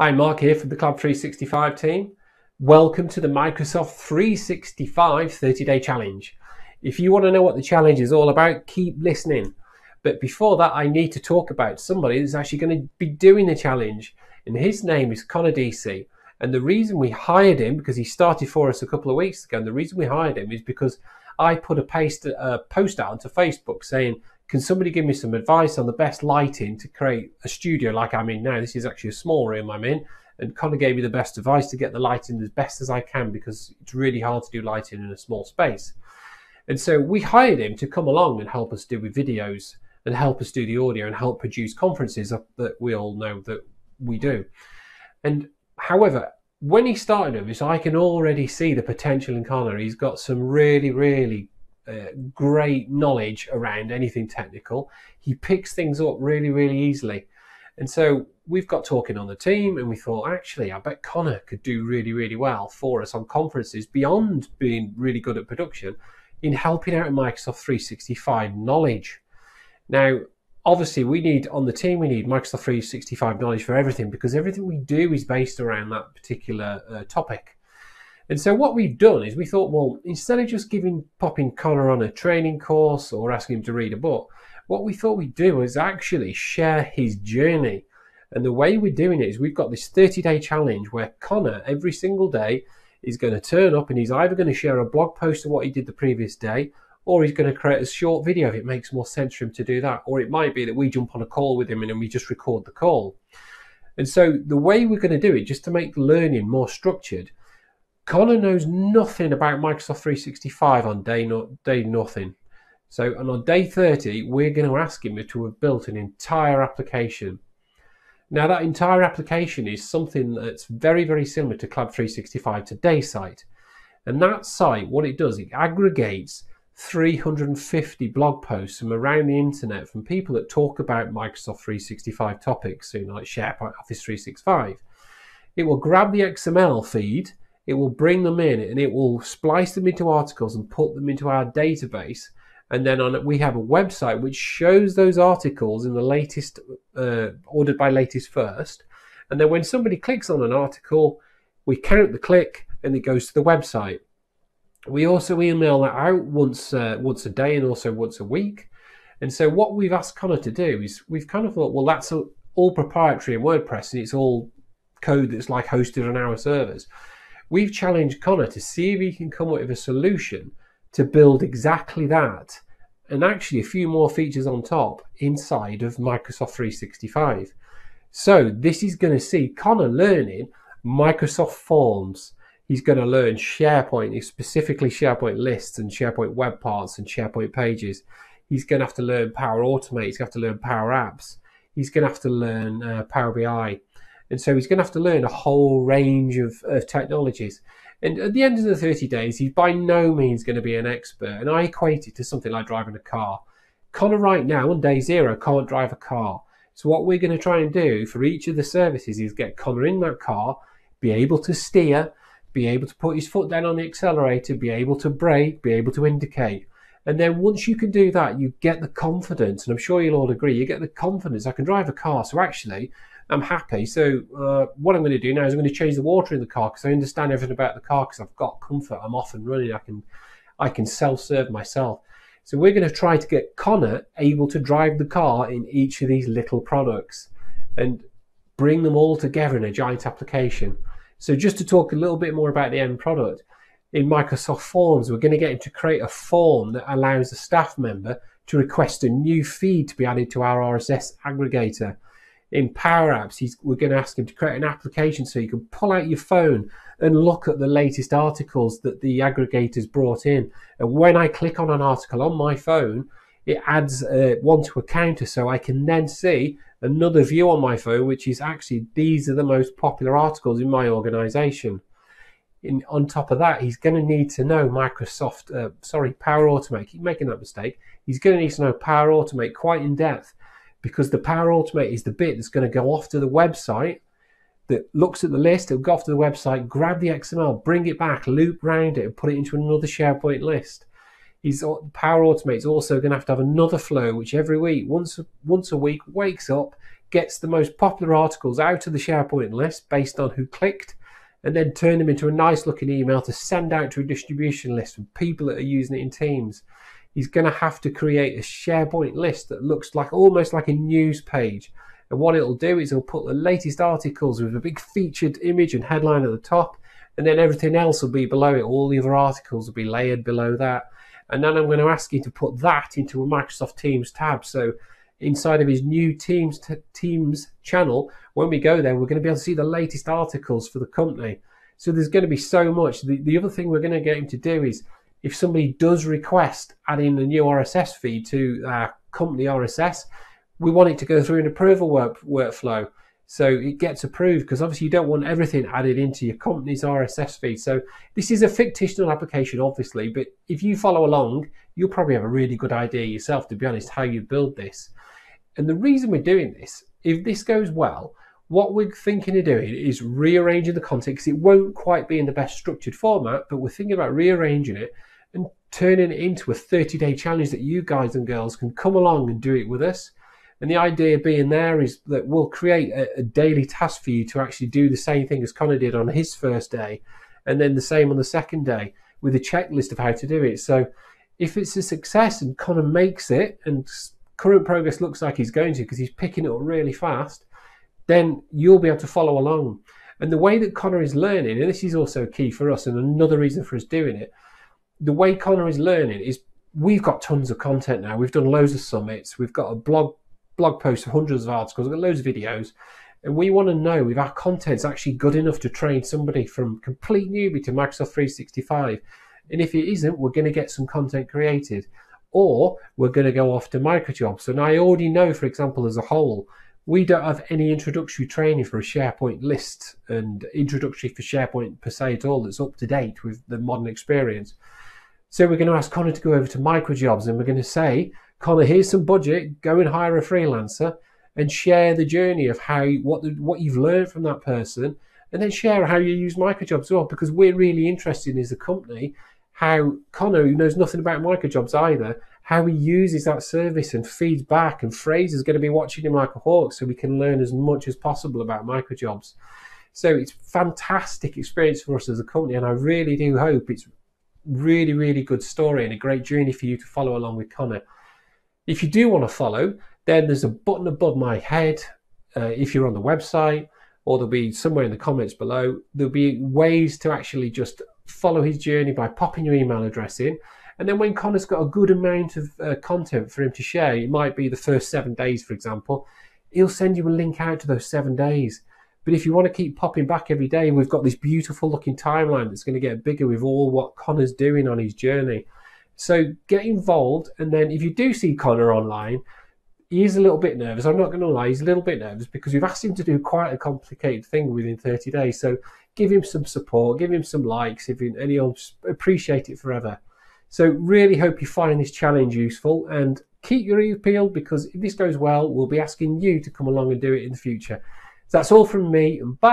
Hi, Mark here from the Collab365 team. Welcome to the Microsoft 365 30 day challenge. If you want to know what the challenge is all about, keep listening. But before that, I need to talk about somebody that's actually going to be doing the challenge. And his name is Connor Deasey. And the reason we hired him, because he started for us a couple of weeks ago, and the reason we hired him is because I put a, paste, a post out onto Facebook saying, can somebody give me some advice on the best lighting to create a studio like I'm in now? This is actually a small room I'm in. And Connor gave me the best advice to get the lighting as best as I can because it's really hard to do lighting in a small space. And so we hired him to come along and help us do with videos and help us do the audio and help produce conferences that we all know that we do. And however, when he started with this, I can already see the potential in Connor. He's got some really, really uh, great knowledge around anything technical. He picks things up really, really easily. And so we've got talking on the team, and we thought, actually, I bet Connor could do really, really well for us on conferences beyond being really good at production in helping out in Microsoft 365 knowledge. Now, obviously, we need on the team, we need Microsoft 365 knowledge for everything because everything we do is based around that particular uh, topic. And so what we've done is we thought, well, instead of just giving popping Connor on a training course or asking him to read a book, what we thought we'd do is actually share his journey. And the way we're doing it is we've got this 30 day challenge where Connor every single day is going to turn up and he's either going to share a blog post of what he did the previous day or he's going to create a short video if it makes more sense for him to do that. Or it might be that we jump on a call with him and then we just record the call. And so the way we're going to do it, just to make learning more structured, Connor knows nothing about Microsoft 365 on day no, day nothing. So, and on day 30, we're going to ask him to have built an entire application. Now, that entire application is something that's very, very similar to Collab365 Today site. And that site, what it does, it aggregates 350 blog posts from around the internet from people that talk about Microsoft 365 topics, so you know, like SharePoint, Office 365. It will grab the XML feed it will bring them in and it will splice them into articles and put them into our database. And then on we have a website which shows those articles in the latest, uh, ordered by latest first. And then when somebody clicks on an article, we count the click and it goes to the website. We also email that out once uh, once a day and also once a week. And so what we've asked Connor to do is we've kind of thought, well, that's all proprietary in WordPress and it's all code that's like hosted on our servers. We've challenged Connor to see if he can come up with a solution to build exactly that and actually a few more features on top inside of Microsoft 365. So this is going to see Connor learning Microsoft Forms. He's going to learn SharePoint, specifically SharePoint lists and SharePoint web parts and SharePoint pages. He's going to have to learn Power Automate. He's going to have to learn Power Apps. He's going to have to learn uh, Power BI. And so he's going to have to learn a whole range of, of technologies. And at the end of the 30 days, he's by no means going to be an expert. And I equate it to something like driving a car. Connor, right now, on day zero, can't drive a car. So, what we're going to try and do for each of the services is get Connor in that car, be able to steer, be able to put his foot down on the accelerator, be able to brake, be able to indicate. And then once you can do that, you get the confidence, and I'm sure you'll all agree, you get the confidence. I can drive a car, so actually, I'm happy. So uh, what I'm going to do now is I'm going to change the water in the car because I understand everything about the car because I've got comfort. I'm off and running. I can I can self-serve myself. So we're going to try to get Connor able to drive the car in each of these little products and bring them all together in a giant application. So just to talk a little bit more about the end product, in Microsoft Forms, we're going to get him to create a form that allows a staff member to request a new feed to be added to our RSS aggregator in Power Apps, we're going to ask him to create an application so you can pull out your phone and look at the latest articles that the aggregators brought in. And when I click on an article on my phone, it adds uh, one to a counter so I can then see another view on my phone, which is actually these are the most popular articles in my organization. In, on top of that, he's going to need to know Microsoft, uh, sorry, Power Automate. Keep making that mistake. He's going to need to know Power Automate quite in depth because the Power Automate is the bit that's going to go off to the website that looks at the list, it'll go off to the website, grab the XML, bring it back, loop round it, and put it into another SharePoint list. He's, Power Automate is also going to have to have another flow, which every week, once once a week, wakes up, gets the most popular articles out of the SharePoint list based on who clicked, and then turn them into a nice looking email to send out to a distribution list of people that are using it in Teams. He's going to have to create a SharePoint list that looks like almost like a news page. And what it'll do is it'll put the latest articles with a big featured image and headline at the top, and then everything else will be below it. All the other articles will be layered below that. And then I'm going to ask you to put that into a Microsoft Teams tab. So inside of his new Teams Teams channel, when we go there, we're going to be able to see the latest articles for the company. So there's going to be so much. The, the other thing we're going to get him to do is if somebody does request adding a new RSS feed to our company RSS, we want it to go through an approval work, workflow. So it gets approved because obviously you don't want everything added into your company's RSS feed. So this is a fictional application, obviously, but if you follow along, you'll probably have a really good idea yourself, to be honest, how you build this. And the reason we're doing this, if this goes well, what we're thinking of doing is rearranging the content because it won't quite be in the best structured format, but we're thinking about rearranging it and turning it into a 30 day challenge that you guys and girls can come along and do it with us. And the idea being there is that we'll create a, a, daily task for you to actually do the same thing as Connor did on his first day, and then the same on the second day with a checklist of how to do it. So if it's a success and Connor makes it, and current progress looks like he's going to because he's picking it up really fast, then you'll be able to follow along. And the way that Connor is learning, and this is also key for us, and another reason for us doing it, the way Connor is learning is we've got tons of content now. We've done loads of summits. We've got a blog blog posts hundreds of articles. We've got loads of videos. And we want to know if our content's actually good enough to train somebody from complete newbie to Microsoft 365. And if it isn't, we're going to get some content created. Or we're going to go off to microjobs. And I already know, for example, as a whole, we don't have any introductory training for a SharePoint list and introductory for SharePoint per se at all that's up to date with the modern experience. So we're going to ask Connor to go over to microjobs and we're going to say, Connor, here's some budget, go and hire a freelancer and share the journey of how what the, what you've learned from that person and then share how you use microjobs as well because we're really interested as a company how Connor, who knows nothing about microjobs either, how he uses that service and feeds back. And Fraser's going to be watching him like a hawk so we can learn as much as possible about microjobs. So it's fantastic experience for us as a company, and I really do hope it's really, really good story and a great journey for you to follow along with Connor. If you do want to follow, then there's a button above my head. Uh, if you're on the website, or there'll be somewhere in the comments below, there'll be ways to actually just follow his journey by popping your email address in. And then when Connor's got a good amount of uh, content for him to share, it might be the first seven days, for example, he'll send you a link out to those seven days. But if you want to keep popping back every day, we've got this beautiful looking timeline that's going to get bigger with all what Connor's doing on his journey. So get involved, and then if you do see Connor online, he's a little bit nervous. I'm not going to lie, he's a little bit nervous because we've asked him to do quite a complicated thing within 30 days. So give him some support, give him some likes, if he, and he'll appreciate it forever. So really hope you find this challenge useful and keep your ears peeled because if this goes well, we'll be asking you to come along and do it in the future. That's all from me and bye.